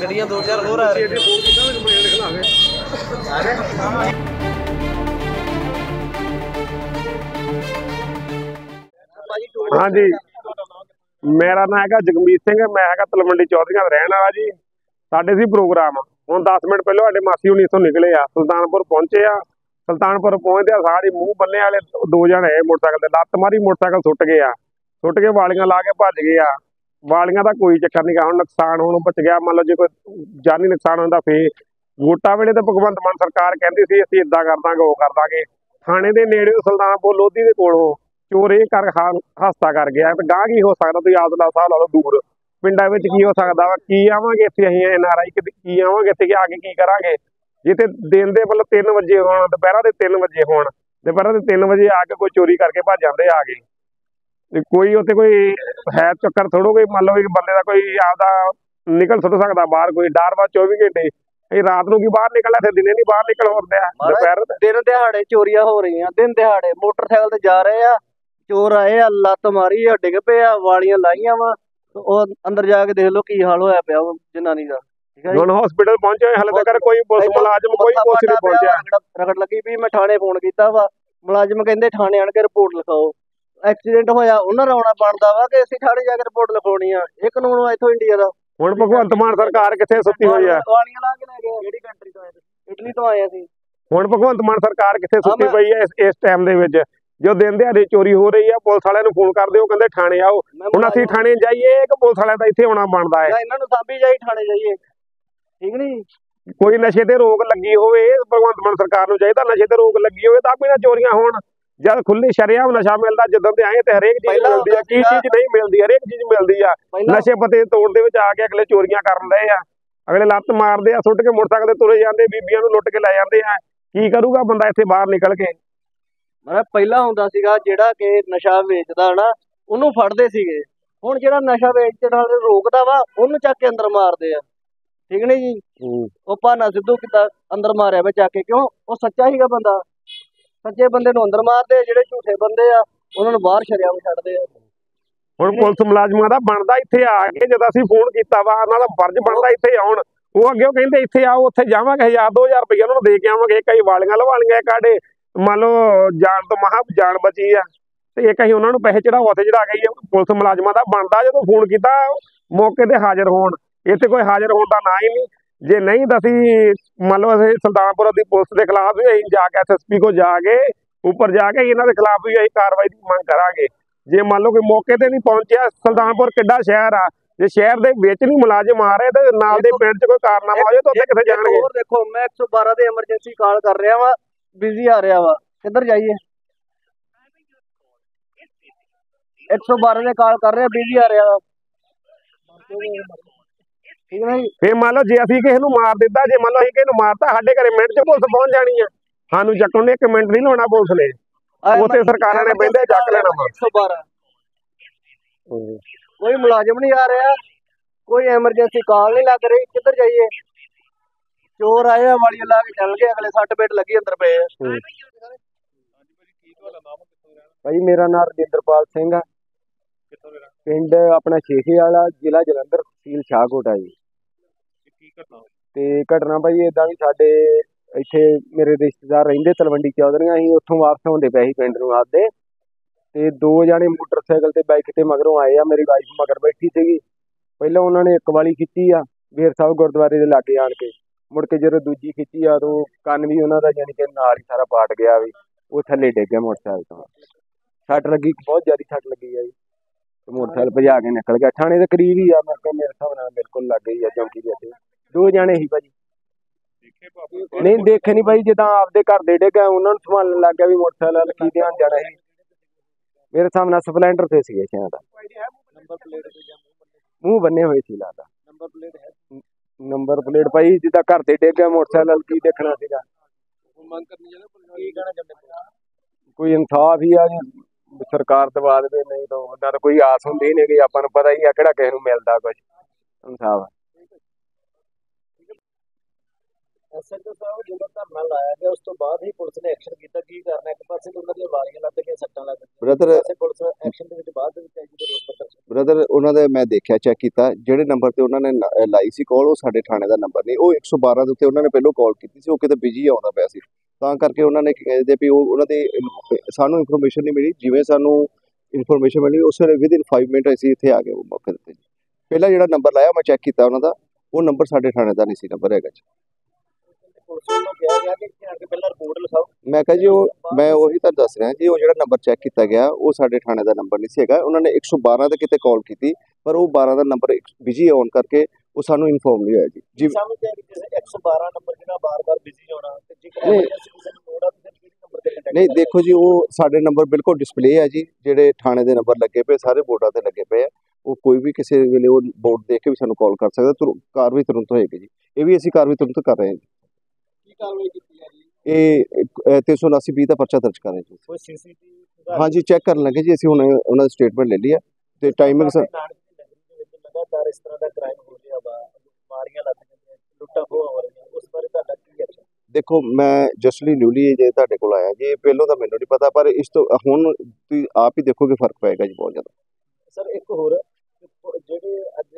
ਗੱਡੀਆਂ ਦੋ ਚਾਰ ਹੋਰ ਆ ਰਹੀਆਂ। ਹਾਂਜੀ। ਮੇਰਾ ਨਾਮ ਹੈਗਾ ਜਗਮੀਤ ਸਿੰਘ, ਮੈਂ ਹੈਗਾ ਤਲਵੰਡੀ ਚੌਧਰੀਆਂ ਦਾ ਰਹਿਣ ਵਾਲਾ ਜੀ। ਸਾਡੇ ਸੀ ਪ੍ਰੋਗਰਾਮ। ਹੁਣ 10 ਮਿੰਟ ਪਹਿਲਾਂ ਸਾਡੇ ਮਾਸੀ ਹੁਣੀ ਇੱਥੋਂ ਨਿਕਲੇ ਆ, ਸੁਲਤਾਨਪੁਰ ਪਹੁੰਚੇ ਆ। ਸੁਲਤਾਨਪੁਰ ਪਹੁੰਚਦੇ ਆ, ਸਾਰੇ ਮੂੰਹ ਬੰਨੇ ਵਾਲੇ ਦੋ ਜਣੇ ਆਏ ਮੋਟਰਸਾਈਕਲ ਤੇ ਲੱਤ ਮਾਰੀ, ਮੋਟਰਸਾਈਕਲ ਸੁੱਟ ਗਏ ਆ ਸੁੱਟ ਕੇ ਵਾਲੀਆਂ ਲਾ ਕੇ ਭੱਜ ਗਏ ਆ। ਵਾਲੀਆਂ ਦਾ ਕੋਈ ਚੱਕਰ ਨਹੀਂ ਗਾ, ਹੁਣ ਨੁਕਸਾਨ ਹੁਣ ਬਚ ਗਿਆ। ਮੰਨ ਲਓ ਜੇ ਕੋਈ ਜਾਨੀ ਨੁਕਸਾਨ ਹੁੰਦਾ ਫੇ ਵੋਟਾਂ ਵੇਲੇ ਤਾਂ ਭਗਵੰਤ ਮਾਨ ਸਰਕਾਰ ਕਹਿੰਦੀ ਸੀ, ਅਸੀਂ ਇਦਾਂ ਕਰ ਦਾਂਗੇ, ਉਹ ਕਰ ਦਾਂਗੇ। ਥਾਣੇ ਦੇ ਨੇੜੇ ਸੁਲਤਾਨਪੁਰ ਲੋਧੀ ਦੇ ਕੋਲੋਂ ਚੋਰ ਇਹ ਕਰ ਖਾ- ਕਰ ਗਿਆ। ਤੇ ਗਾਂ ਕੀ ਹੋ ਸਕਦਾ, ਤੁਸੀਂ ਆਦਲਾ ਸਾਹਿਬ ਲਾ ਲਓ ਦੂਰ। ਪਿੰਡਾਂ ਵਿੱਚ ਕੀ ਹੋ ਸਕਦਾ ਵਾ? ਕੀ ਆਵਾਂਗੇ ਇੱਥੇ ਅਸੀਂ, ਐਨ ਆਰ ਆਈ ਕੀ ਆਵਾਂਗੇ ਇੱਥੇ, ਕਿ ਆ ਕੇ ਕੀ ਕਰਾਂਗੇ? ਜਿੱਥੇ ਦਿਨ ਦੇ ਮਤਲਬ 3 ਵਜੇ ਹੋਣ ਦੁਪਹਿਰਾਂ ਦੇ 3 ਵਜੇ ਹੋਣ ਦੁਪਹਿਰਾਂ ਦੇ 3 ਵਜੇ ਆ ਕੇ ਕੋਈ ਚੋਰੀ ਕਰਕੇ ਭੱਜ ਜਾਂਦੇ ਆ ਕੇ। ਤੇ ਕੋਈ ਉੱਥੇ ਕੋਈ ਹੈ ਚੱਕਰ ਥੋੜੋ ਕੋਈ ਮੰਨ ਲਓ ਇੱਕ ਬੰਦੇ ਦਾ ਕੋਈ ਆਪਦਾ ਨਿਕਲ ਸੁੱਟ ਸਕਦਾ ਬਾਹਰ ਕੋਈ ਡਰ ਵਾ 24 ਘੰਟੇ। ਇਹ ਰਾਤ ਨੂੰ ਕੀ ਬਾਹਰ ਨਿਕਲਣਾ ਤੇ ਦਿਨੇ ਨਹੀਂ ਬਾਹਰ ਨਿਕਲ ਹੁੰਦੇ ਦੁਪਹਿਰ ਦਿਨ ਦਿਹਾੜੇ ਚੋਰੀਆਂ ਹੋ ਰਹੀਆਂ ਦਿਨ ਦਿਹਾੜੇ ਮੋਟਰਸਾਈਕਲ ਤੇ ਜਾ ਰਹੇ ਆ ਚੋਰ ਆਏ ਆ ਲੱਤ ਮਾਰੀ ਆ ਡਿੱਗ ਪਏ ਆ ਵਾਲੀਆਂ ਲਾਈਆਂ ਵਾ ਉਹ ਅੰਦਰ ਜਾ ਕੇ ਦੇਖ ਲਓ ਕੀ ਹਾਲ ਹੋਇਆ ਪਿਆ ਵਾ ਜਨਾਨੀ ਦਾ। ਹੁਣ ਹਸਪੀਟਲ ਪਹੁੰਚੇ ਹਲੇ ਤੱਕ ਕੋਈ ਪੁਲਿਸ ਮੁਲਾਜ਼ਮ ਕੋਈ ਪੁਲਿਸ ਨਹੀਂ ਪਹੁੰਚਿਆ। ਰਗੜ- ਲੱਗੀ ਵੀ ਮੈਂ ਥਾਣੇ ਫੋਨ ਕੀਤਾ ਵਾ। ਮੁਲਾਜ਼ਮ ਕਹਿੰਦੇ ਥਾਣੇ ਆਣ ਕੇ ਰਿਪੋਰਟ ਲਿਖਾਓ। ਐਕਸੀਡੈਂਟ ਹੋਇਆ ਉਹਨਾਂ ਰੌਣਾ ਬਣਦਾ ਵਾ ਕਿ ਅਸੀਂ ਥਾਣੇ ਜਾ ਕੇ ਰਿਪੋਰਟ ਲਿਖਾਉਣੀ ਆ। ਇਹ ਕਾਨੂੰਨ ਵਾ ਇੱਥੋਂ ਇੰਡੀਆ ਦਾ। ਹੁਣ ਭਗਵੰਤ ਮਾਨ ਸਰਕਾਰ ਕਿੱਥੇ ਸੁੱਤੀ ਹੋਈ ਆ? ਵਾਲੀਆਂ ਲਾ ਕੇ ਲੈ ਗਏ ਕਿਹੜੀ ਕੰਟਰੀ ਤੋਂ ਆਏ ਤੁਸੀਂ? ਇਟਲੀ ਤੋਂ ਆਏ ਅਸੀਂ। ਹੁਣ ਭਗਵੰਤ ਮਾਨ ਸਰਕਾਰ ਕਿੱਥੇ ਸੁੱਤੀ ਪਈ ਹੈ ਇਸ ਟਾਈਮ ਦੇ ਵਿੱਚ? ਜੋ ਦਿਨ ਦਿਹਾੜੇ ਚੋਰੀ ਹੋ ਰਹੀ ਆ ਪੁਲਿਸ ਵਾਲਿਆਂ ਨੂੰ ਫੋਨ ਕਰਦੇ ਉਹ ਕਹਿੰਦੇ ਥਾਣੇ ਆਓ। ਹੁਣ ਅਸੀਂ ਥਾਣੇ ਜਾਈਏ ਕਿ ਪੁਲਿਸ ਵਾਲਿਆਂ ਦਾ ਇੱਥੇ ਆਉਣਾ ਬਣਦਾ ਹੈ? ਇਹਨਾਂ ਨੂੰ ਸਾਂਭੀ ਜਾਈ ਥਾਣੇ ਜਾਈਏ। ਠੀਕ ਨਹੀਂ ਕੋਈ ਨਸ਼ੇ ਤੇ ਰੋਕ ਲੱਗੀ ਹੋਵੇ ਭਗਵੰਤ ਮਾਨ ਸਰਕਾਰ ਨੂੰ ਚਾਹੀਦਾ ਨਸ਼ੇ ਤੇ ਰੋਕ ਲੱਗੀ ਹੋਵੇ ਤਾਂ ਵੀ ਨਾ ਚੋਰੀਆਂ ਹੋਣ। ਜਦ ਖੁੱਲੀ ਸ਼ਰਿਆਮ ਨਸ਼ਾ ਮਿਲਦਾ ਜਦੋਂ ਤੇ ਆਏ ਤੇ ਹਰੇਕ ਚੀਜ਼ ਮਿਲਦੀ ਆ ਕੀ ਚੀਜ਼ ਨਹੀਂ ਮਿਲਦੀ ਹਰੇਕ ਚੀਜ਼ ਮਿਲਦੀ ਆ। ਨਸ਼ੇ ਪਤੇ ਤੋੜ ਦੇ ਵਿੱਚ ਆ ਕੇ ਅਗਲੇ ਚੋਰੀਆਂ ਕਰਨ ਲਏ ਆ। ਅਗਲੇ ਲੱਤ ਮਾਰਦੇ ਆ ਸੁੱਟ ਕੇ ਮੋਟਰਸਾਈਕਲ ਤੇ ਤੁਰੇ ਜਾਂਦੇ ਬੀਬੀਆਂ ਨੂੰ ਲੁੱਟ ਕੇ ਲੈ ਜਾਂਦੇ ਆ। ਕੀ ਕਰੂਗਾ ਬੰਦਾ ਇੱਥੇ ਬਾਹਰ ਨਿਕਲ ਕੇ? ਮੈਂ ਪਹਿਲਾਂ ਹੁੰਦਾ ਸੀਗਾ ਜਿਹੜਾ ਕਿ ਨਸ਼ਾ ਵੇਚਦਾ ਨਾ ਉਹਨੂੰ ਫੜਦੇ ਸੀਗੇ। ਹੁਣ ਜਿਹੜਾ ਨਸ਼ਾ ਵੇਚਣ ਵਾਲੇ ਰੋਕਦਾ ਵਾ ਉਹਨੂੰ ਚੱਕ ਕੇ ਅੰਦਰ ਮਾਰਦੇ ਆ। ਠੀਕ ਨਹੀਂ ਜੀ? ਉਹ ਭਾਨਾ ਸਿੱਧੂ ਕਿੱਦਾਂ ਅੰਦਰ ਮਾਰਿਆ ਵਾ ਚੱਕ ਕੇ? ਕਿਉਂ? ਉਹ ਸੱਚਾ ਹੀਗਾ ਬੰਦਾ। ਸੱਚੇ ਬੰਦੇ ਨੂੰ ਅੰਦਰ ਮਾਰਦੇ ਆ ਜਿਹੜੇ ਝੂਠੇ ਬੰਦੇ ਆ ਉਹਨਾਂ ਨੂੰ ਬਾਹਰ ਸ਼ਰਿਆਮ ਛੱਡਦੇ ਆ। ਹੁਣ ਪੁਲਿਸ ਮੁਲਾਜ਼ਮਾਂ ਦਾ ਬਣਦਾ ਇੱਥੇ ਆ ਕੇ ਜਦੋਂ ਅਸੀਂ ਫੋਨ ਕੀਤਾ ਵਾ ਉਹਨਾਂ ਦਾ ਫਰਜ਼ ਬਣਦਾ ਇੱਥੇ ਆਉਣ। ਉਹ ਅੱਗੇ ਉਹ ਕਹਿੰਦੇ ਇੱਥੇ ਆਓ ਉੱਥੇ ਜਾਵਾਂਗੇ 1000 2000 ਰੁਪਏ ਉਹਨਾਂ ਨੂੰ ਦੇ ਕੇ ਆਵਾਂਗੇ। ਕਈ ਵਾਲੀਆਂ ਲਵਾਲੀਆਂ ਕਾੜੇ ਮੰਨ ਲਓ ਜਾਨ ਤੋਂ ਮਹਾ ਜਾਨ ਬਚੀ ਆ। ਤੇ ਇੱਕ ਅਸੀਂ ਉਹਨਾਂ ਨੂੰ ਪੈਸੇ ਚੜਾਓ ਉੱਥੇ ਚੜਾ ਗਈ ਪੁਲਿਸ ਮੁਲਾਜ਼ਮਾਂ ਦਾ ਬਣਦਾ ਜਦੋਂ ਫੋਨ ਕੀਤਾ ਮੌਕੇ ਤੇ ਹਾਜ਼ਰ ਹੋਣ। ਇੱਥੇ ਕੋਈ ਹਾਜ਼ਰ ਹੋਣ ਦਾ ਨਾਂ ਹੀ ਨਹੀਂ। ਜੇ ਨਹੀਂ ਤਾਂ ਅਸੀਂ ਮੰਨ ਲਓ ਅਸੀਂ ਸੁਲਤਾਨਪੁਰ ਦੀ ਪੁਲਿਸ ਦੇ ਖਿਲਾਫ ਵੀ ਅਸੀਂ ਜਾ ਕੇ ਐਸਐਸਪੀ ਕੋ ਜਾ ਕੇ ਉੱਪਰ ਜਾ ਕੇ ਇਹਨਾਂ ਦੇ ਖਿਲਾਫ ਵੀ ਅਸੀਂ ਕਾਰਵਾਈ ਦੀ ਮੰਗ ਕਰਾਂਗੇ। ਜੇ ਮੰਨ ਲਓ ਕੋਈ ਮੌਕੇ ਤੇ ਨਹੀਂ ਪਹੁੰਚਿਆ ਸੁਲਤਾਨਪੁਰ ਕਿੱਡਾ ਸ਼ਹਿਰ ਆ ਜੇ ਸ਼ਹਿਰ ਦੇ ਵਿੱਚ ਨਹੀਂ ਮੁਲਾਜ਼ਮ ਆ ਰਹੇ ਤੇ ਨਾਲ ਦੇ ਪਿੰਡ 'ਚ ਕੋਈ ਕਾਰਨਾਮਾ ਹੋ ਜਾਏ ਤਾਂ ਉੱਥੇ ਕਿੱਥੇ ਜਾਣਗੇ ਹੋਰ ਦੇਖੋ ਮੈਂ 112 ਦੇ ਐਮਰਜੈਂਸੀ ਕਾਲ ਕਰ ਰਿਹਾ ਵਾ ਬਿਜ਼ੀ ਆ ਰਿਹਾ ਵਾ। ਕਿੱਧਰ ਜਾਈਏ? 112 ਦੇ ਕਾਲ ਕਰ ਰਿਹਾ ਬਿਜ਼ੀ ਆ ਰਿਹਾ ਵਾ। ਠੀਕ ਨਹੀਂ ਫੇਰ ਮੰਨ ਲਓ ਜੇ ਅਸੀਂ ਕਿਸੇ ਨੂੰ ਮਾਰ ਦਿੱਤਾ ਜੇ ਮੰਨ ਲਓ ਅਸੀਂ ਕਿਸੇ ਨੂੰ ਮਾਰਤਾ ਸਾਡੇ ਘਰੇ ਮਿੰਟ 'ਚ ਪੁਲਿਸ ਪਹੁੰਚ ਜਾਣੀ ਆ। ਸਾਨੂੰ ਚੱਕਣ ਨੇ ਇੱਕ ਮਿੰਟ ਨਹੀਂ ਲਾਉਣਾ ਪੁਲਿਸ ਨੇ। ਉੱਥੇ ਸਰਕਾਰਾਂ ਨੇ ਬਹਿੰਦੇ ਚੱਕ ਲੈਣਾ ਵਾ। 112 ਕੋਈ ਮੁਲਾਜ਼ਮ ਨਹੀਂ ਆ ਰਿਹਾ। ਕੋਈ ਐਮਰਜੈਂਸੀ ਕਾਲ ਨਹੀਂ ਲੱਗ ਰਹੀ। ਕਿੱਧਰ ਜਾਈਏ? ਚੋਰ ਆਏ ਆ ਵਾਲੀਆਂ ਲਾ ਕੇ ਚੱਲ ਗਏ। ਅਗਲੇ ਸੱਟ ਪੇਟ ਲੱਗੀ ਅੰਦਰ ਪਏ ਆ। ਭਾਈ ਮੇਰਾ ਨਾਮ ਰਜਿੰਦਰਪਾਲ ਸਿੰਘ ਆ। ਪਿੰਡ ਆਪਣਾ ਸ਼ੇਖੇ ਵਾਲਾ ਜ਼ਿਲ੍ਹਾ ਜਲੰਧਰ ਤਹਿਸੀਲ ਸ਼ਾਹਕੋਟ ਆ ਜੀ। ਤੇ ਘਟਨਾ ਭਾਈ ਇਦਾਂ ਵੀ ਸਾਡੇ ਇੱਥੇ ਮੇਰੇ ਰਿਸ਼ਤੇਦਾਰ ਰਹਿੰਦੇ ਤਲਵੰਡੀ ਚੌਧਰੀਆਂ ਅਸੀਂ ਉੱਥੋਂ ਵਾਪਸ ਆਉਂਦੇ ਪਏ ਸੀ ਪਿੰਡ ਨੂੰ ਆਪਦੇ। ਤੇ ਦੋ ਜਾਣੇ ਮੋਟਰਸਾਈਕਲ ਤੇ ਬਾਈਕ ਤੇ ਮਗਰੋਂ ਆਏ ਆ, ਮੇਰੀ ਵਾਈਫ ਮਗਰ ਬੈਠੀ ਸੀਗੀ। ਪਹਿਲਾਂ ਉਹਨਾਂ ਨੇ ਇੱਕ ਵਾਲੀ ਖਿੱਚੀ ਆ ਵੀਰ ਸਾਹਿਬ ਗੁਰਦੁਆਰੇ ਦੇ ਲਾਗੇ ਆਣ ਕੇ। ਮੁੜ ਕੇ ਜਦੋਂ ਦੂਜੀ ਖਿੱਚੀ ਆ ਤਾਂ ਕੰਨ ਵੀ ਉਹਨਾਂ ਦਾ ਯਾਨੀ ਕਿ ਨਾਲ ਹੀ ਸਾਰਾ ਪਾਟ ਗਿਆ ਵੀ, ਉਹ ਥੱਲੇ ਡਿੱਗ ਗਿਆ ਮੋਟਰਸਾਈਕਲ ਤੋਂ। ਸੱਟ ਲੱਗੀ, ਬਹੁਤ ਜ਼ਿਆਦਾ ਸੱਟ ਲੱਗੀ ਆ ਜੀ। ਮੋਟਰਸਾਈਕਲ ਭਜਾ ਕੇ ਨਿਕਲ ਗਿਆ। ਥਾਣੇ ਦੇ ਕਰੀਬ ਹੀ ਆ, ਮੈਂ ਕਿਹਾ ਮੇਰੇ ਹਿਸਾਬ ਨਾਲ ਬਿਲਕੁਲ ਲੱਗ ਗਈ ਆ, ਚੌਂਕੀ ਦੇ ਅੱਗੇ। ਦੋ ਜਾਣੇ ਸੀ ਭਾਜੀ। ਨਹੀਂ ਦੇਖੇ ਨਹੀਂ ਭਾਈ ਜਿੱਦਾਂ ਆਪਦੇ ਘਰ ਦੇ ਡਿੱਗਾ ਉਹਨਾਂ ਨੂੰ ਸੰਭਾਲਣ ਲੱਗ ਗਿਆ ਵੀ ਮੋਟਰਸਾਈਕਲ ਵੱਲ ਕੀ ਧਿਆਨ ਜਾਣਾ ਸੀ। ਮੇਰੇ ਸਾਹਮਣੇ ਸਪਲੈਂਡਰ ਤੇ ਸੀਗੇ ਸ਼ਾਇਦ। ਮੂੰਹ ਬੰਨੇ ਹੋਏ ਸੀ ਲੱਗਦਾ ਨੰਬਰ ਪਲੇਟ ਹੈ। ਨੰਬਰ ਪਲੇਟ ਭਾਈ ਜਿੱਦਾਂ ਘਰ ਤੇ ਡਿੱਗ ਮੋਟਰਸਾਈਕਲ ਕੀ ਦੇਖਣਾ ਸੀਗਾ। ਮੰਗ ਕਰਨੀ ਹੈ ਨਾ ਕੀ ਕਹਿਣਾ ਚਾਹੁੰਦੇ ਕੋਈ ਇਨਸਾਫ ਹੀ ਆ ਜੀ ਸਰਕਾਰ ਦਵਾ ਦੇਵੇ ਨਹੀਂ ਤਾਂ ਉਹਨਾਂ ਦਾ ਕੋਈ ਆਸ ਹੁੰਦੀ ਨਹੀਂ ਕਿ ਆਪਾਂ ਨੂੰ ਪਤਾ ਹੀ ਆ ਕਿਹੜਾ ਕਿਸੇ ਨੂੰ ਮਿਲਦਾ ਕੁਝ ਇਨਸਾਫ ਐਸਐਚਓ ਸਾਹਿਬ ਜਦੋਂ ਧਰਨਾ ਲਾਇਆ ਗਿਆ ਉਸ ਤੋਂ ਬਾਅਦ ਹੀ ਪੁਲਿਸ ਨੇ ਐਕਸ਼ਨ ਕੀਤਾ। ਕੀ ਕਰਨਾ? ਇੱਕ ਪਾਸੇ ਤਾਂ ਉਹਨਾਂ ਦੀਆਂ ਵਾਲੀਆਂ ਲੱਤ ਦੀਆਂ ਸੱਟਾਂ ਲੱਗ ਗਈਆਂ। ਬ੍ਰਦਰ ਵੈਸੇ ਪੁਲਿਸ ਐਕਸ਼ਨ ਦੇ ਵਿੱਚ ਬਾਅਦ ਦੇ ਵਿੱਚ ਆਈ ਜਦੋਂ ਰੋਡ ਪੱਤਰ ਬ੍ਰਦਰ ਉਹਨਾਂ ਦੇ ਮੈਂ ਦੇਖਿਆ ਚੈੱਕ ਕੀਤਾ। ਜਿਹੜੇ ਨੰਬਰ ਤੇ ਉਹਨਾਂ ਨੇ ਲਾਈ ਸੀ ਕਾਲ ਉਹ ਸਾਡੇ ਥਾਣੇ ਦਾ ਨੰਬਰ ਨਹੀਂ ਉਹ 112 ਦੇ ਉੱਤੇ ਉਹਨਾਂ ਨੇ ਪਹਿਲਾਂ ਕਾਲ ਕੀਤੀ ਸੀ। ਉਹ ਕਿਤੇ ਬਿਜ਼ੀ ਆਉਂਦਾ ਪਿਆ ਸੀ ਤਾਂ ਕਰਕੇ ਉਹਨਾਂ ਨੇ ਕਹਿੰਦੇ ਵੀ ਉਹ ਉਹਨਾਂ ਦੀ ਇਨ- ਸਾਨੂੰ ਇਨਫੋਰਮੇਸ਼ਨ ਨਹੀਂ ਮਿਲੀ। ਜਿਵੇਂ ਸਾਨੂੰ ਇਨਫੋਰਮੇਸ਼ਨ ਮਿਲੀ ਉਸ ਵੇਲੇ ਵਿਦਿਨ 5 ਮਿੰਟ ਅਸੀਂ ਇੱਥੇ ਆ ਗਏ ਉਹ ਮੌਕੇ ਤੇ ਪਹਿਲਾਂ ਜਿਹੜਾ ਨੰਬਰ ਲਾਇਆ ਮੈਂ ਚੈੱਕ ਕੀਤਾ ਉਹਨਾਂ ਦਾ। ਉਹ ਨੰਬਰ ਸਾਡੇ ਥਾਣੇ ਦਾ ਨਹੀਂ ਸੀ ਨੰਬਰ ਹੈਗਾ ਜੀ। ਪੁਲਿਸ ਵੱਲੋਂ ਕਿਹਾ ਗਿਆ ਕਿ ਇੱਥੇ ਆ ਕੇ ਪਹਿਲਾਂ ਰਿਪੋਰਟ ਲਿਖਾਓ। ਮੈਂ ਕਿਹਾ ਜੀ ਉਹ ਮੈਂ ਉਹੀ ਤਾਂ ਦੱਸ ਰਿਹਾ ਜੀ ਉਹ ਜਿਹੜਾ ਨੰਬਰ ਚੈੱਕ ਕੀਤਾ ਗਿਆ ਉਹ ਸਾਡੇ ਥਾਣੇ ਦਾ ਨੰਬਰ ਨਹੀਂ ਸੀ ਹੈਗਾ। ਉਹਨਾਂ ਨੇ 112 ਤੇ ਕਿਤੇ ਕਾਲ ਕੀਤੀ ਪਰ ਉਹ 12 ਦਾ ਨੰਬਰ ਬਿਜ਼ੀ ਆਉਣ ਕਰਕੇ ਉਹ ਸਾਨੂੰ ਇਨਫੋਰਮ ਨਹੀਂ ਹੋਇਆ ਜੀ। ਜੀ ਸਮਝਦੇ ਆ ਕਿ ਕਿਸੇ 112 ਨੰਬਰ ਜਿਹੜਾ ਬਾਰ-ਬਾਰ ਬਿਜ਼ੀ ਹੋਣਾ ਤੇ ਜੇਕਰ ਕਿਸੇ ਨੂੰ ਲੋੜ ਆ ਤਾਂ ਕਿਹੜੇ ਨੰਬਰ ਤੇ ਕੰਟੈਕਟ ਨਹੀਂ ਦੇਖੋ ਜੀ ਉਹ ਸਾਡੇ ਨੰਬਰ ਬਿਲਕੁਲ ਡਿਸਪਲੇ ਹੈ ਜੀ ਜਿਹੜੇ ਥਾਣੇ ਦੇ ਨੰਬਰ ਲੱਗੇ ਪਏ ਸਾਰੇ ਬੋਰਡਾਂ ਤੇ ਲੱਗੇ ਪਏ ਆ। ਉਹ ਕੋਈ ਵੀ ਕਿਸੇ ਵੇਲੇ ਉਹ ਬੋਰਡ ਦੇਖ ਕੇ ਵੀ ਸਾਨੂੰ ਕਾਲ ਕਰ ਸਕਦਾ ਤੁਰ ਕਾਰਵਾਈ ਤੁਰੰਤ ਹੋਏਗੀ ਜੀ। ਇਹ ਵੀ ਅਸੀਂ ਕਾਰਵਾਈ ਤੁਰੰਤ ਕਰ ਰਹੇ ਹਾਂ ਜੀ। ਕੀ ਕਾਰਵਾਈ ਕੀਤੀ ਹੈ? ਜੀ ਇਹ 379 ਬੀ ਦਾ ਪਰਚਾ ਦਰਜ ਕਰ ਰਹੇ ਹਾਂ ਜੀ। ਕੋਈ ਸੀਸੀਟੀਵੀ ਹਾਂਜੀ ਚੈੱਕ ਕਰਨ ਲੱਗੇ ਜੀ ਅਸੀਂ ਹੁਣ ਉਹਨਾਂ ਦੀ ਸਟੇਟਮੈਂਟ ਲੈ ਲਈ ਹੈ ਤੇ ਟਾਈਮਿੰਗ ਸਰ ਨਾਨਕ ਦੀ ਨਗਰੀ ਦੇ ਵਿੱਚ ਲਗਾਤਾਰ ਇਸ ਤਰ੍ਹਾਂ ਦਾ ਕ੍ਰਾਈਮ ਹੋ ਰਿਹਾ ਵਾ ਬਿਮਾਰੀਆਂ ਲੱਗ ਜਾਂਦੀਆਂ ਲੁੱਟਾਂ ਖੋਹਾਂ ਹੋ ਰਹੀਆਂ ਉਸ ਬਾਰੇ ਤੁਹਾਡਾ ਕੀ ਐਕਸ਼ਨ ਦੇਖੋ ਮੈਂ ਜਸਟਲੀ ਨਿਊਲੀ ਜੇ ਤੁਹਾਡੇ ਕੋਲ ਆਇਆ ਜੀ ਪਹਿਲਾਂ ਤਾਂ ਮੈਨੂੰ ਨਹੀਂ ਪਤਾ ਪਰ ਇਸ ਤੋਂ ਹੁਣ ਤੁਸੀਂ ਆਪ ਹੀ ਦੇਖੋਗੇ ਫ਼ਰਕ ਪਏਗਾ ਜੀ ਬਹੁਤ ਜ਼ਿਆਦਾ। ਸਰ ਇੱਕ ਹੋਰ ਕਿ ਪ- ਜਿਹੜੇ ਅੱਜ